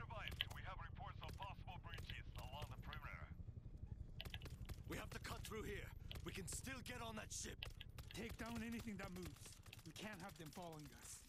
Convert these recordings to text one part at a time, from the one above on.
advised, we have reports of possible breaches along the perimeter. We have to cut through here. We can still get on that ship. Take down anything that moves. We can't have them following us.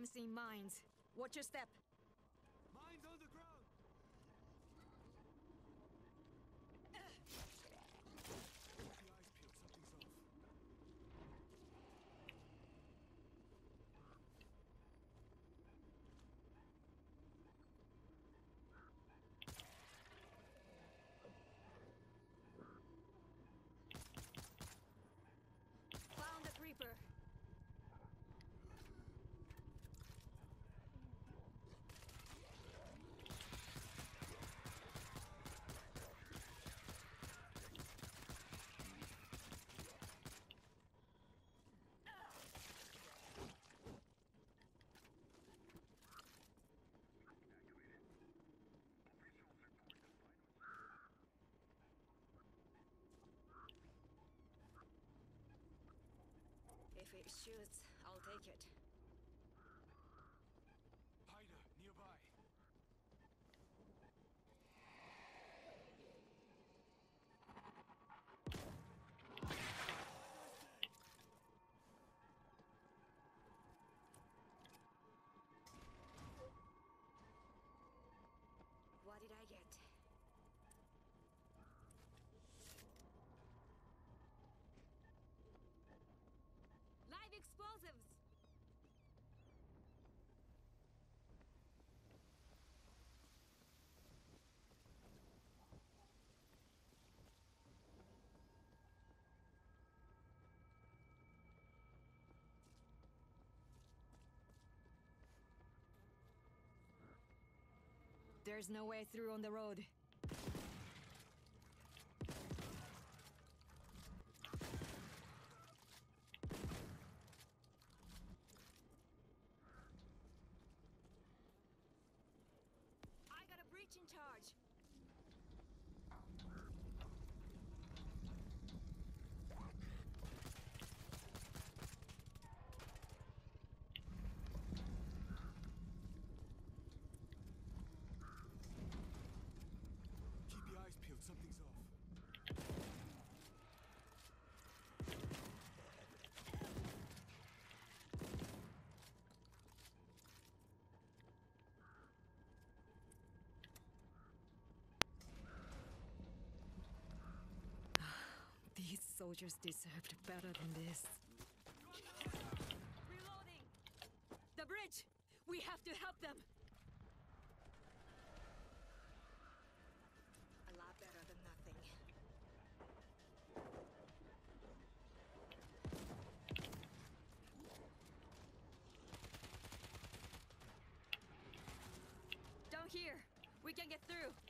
I'm seeing mines. Watch your step. If it shoots, I'll take it. Haida, nearby. What did I get? Live explosives! There's no way through on the road. Soldiers deserved better than this. Reloading! The bridge! We have to help them! A lot better than nothing. Down here! We can get through!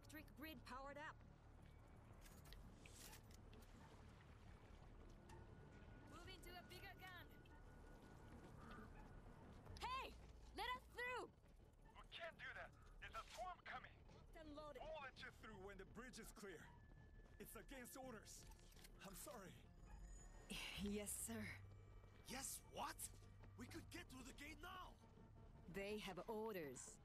electric grid powered up. Moving to a bigger gun. Hey! Let us through! We can't do that. There's a swarm coming. Locked I'll let you through when the bridge is clear. It's against orders. I'm sorry. Yes, sir. Yes, what? We could get through the gate now! They have orders.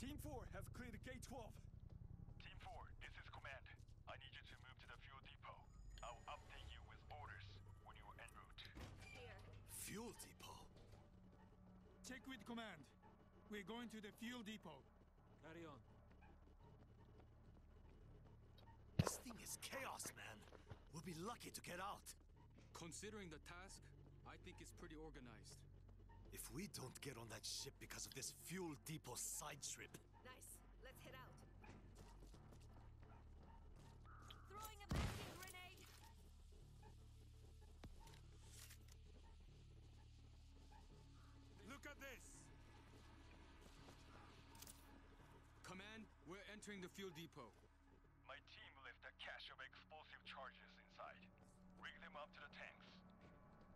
Team 4 have cleared gate 12. Team 4, this is command. I need you to move to the fuel depot. I'll update you with orders when you are en route. Here. Fuel depot. Check with command. We're going to the fuel depot. Carry on. This thing is chaos, man. We'll be lucky to get out. Considering the task, I think it's pretty organized. If we don't get on that ship because of this fuel depot side trip, Nice. Let's head out. Throwing a vacuum grenade. Look at this. Command, we're entering the fuel depot. My team left a cache of explosive charges inside. Rig them up to the tanks.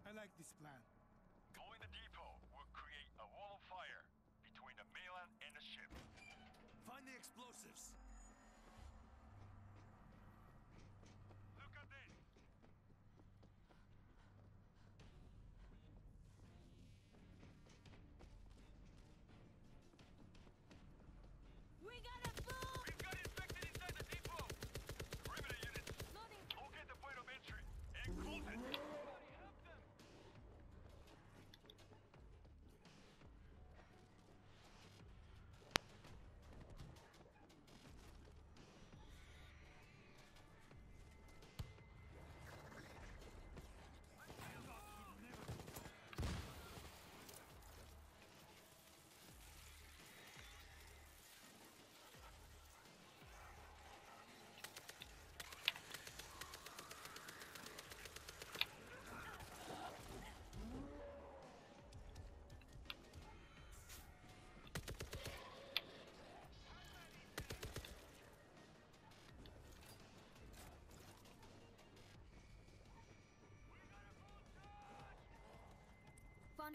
I like this plan. The depot will create a wall of fire between the mainland and the ship. find the explosives.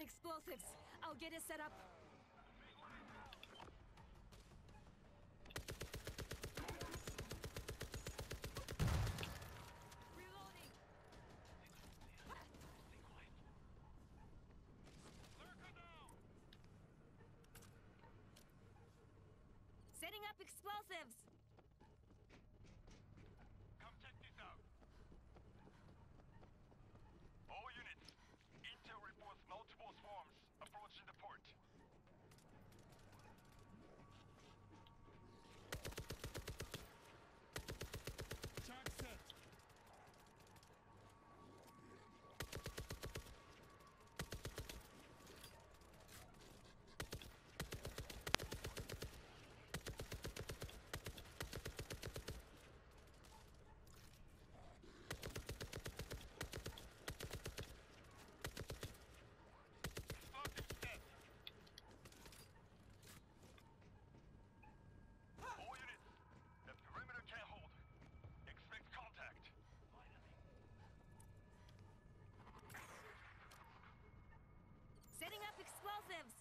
Found explosives. I'll get it set up. Setting up explosives. Come check this out. All units, Intel reports multiple swarms approaching the port. Charge set. Explosive set. All units, the perimeter can't hold. Expect contact. Setting up explosives.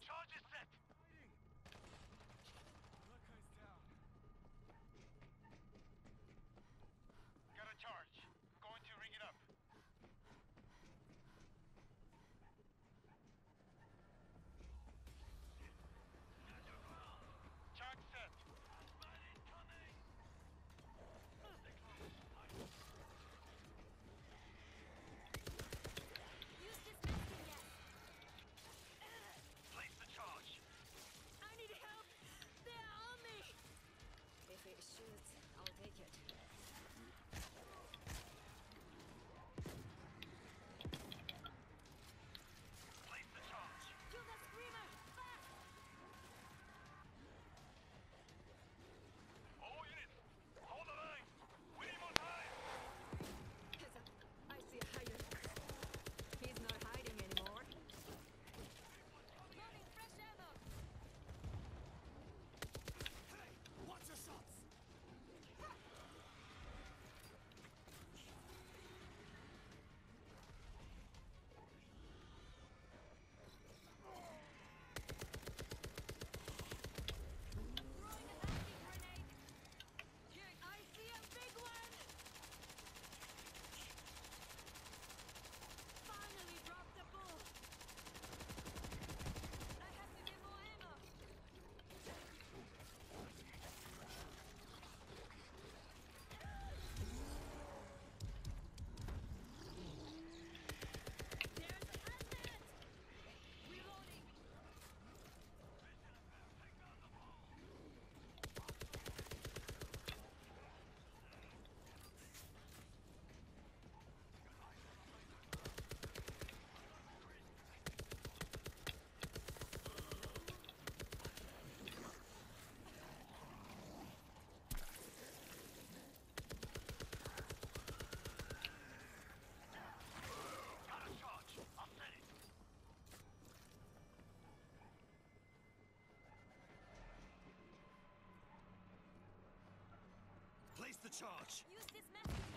Place the charge. Use this method.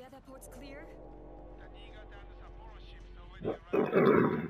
The other port's clear?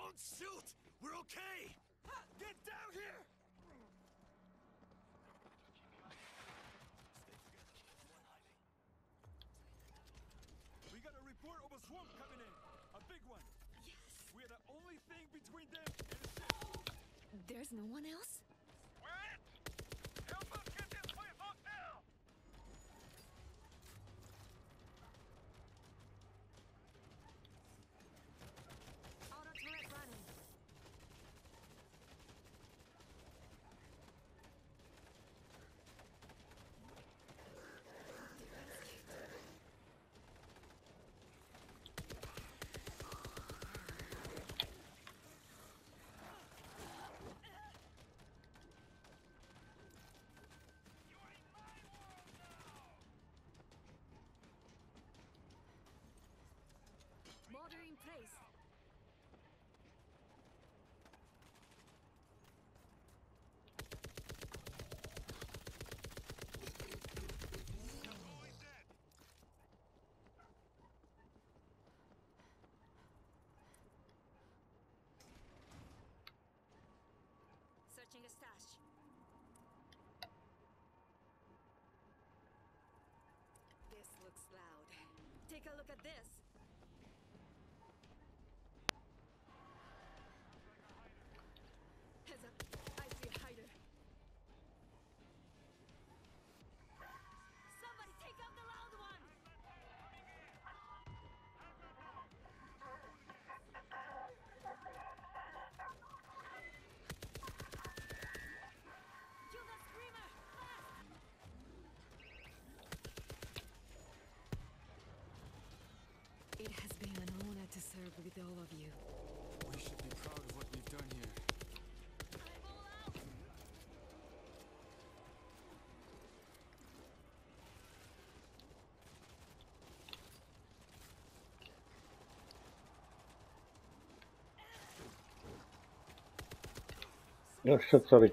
Don't shoot! We're okay! Get down here! We got a report of a swarm coming in. A big one. Yes. We're the only thing between them and the ship. There's no one else? Order in place. Searching a stash. This looks loud. Take a look at this. No, Nechce tady.